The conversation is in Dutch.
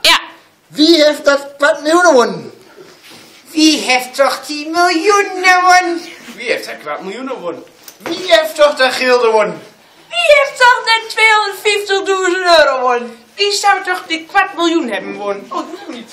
Ja. Wie heeft dat kwart miljoen gewonnen? Wie heeft toch die miljoen gewonnen? Wie heeft dat kwart miljoen gewonnen? Wie heeft toch dat gilde won? Wie heeft toch net 250.000 euro gewonnen? Wie zou toch die kwart miljoen hebben won? Oh, niet.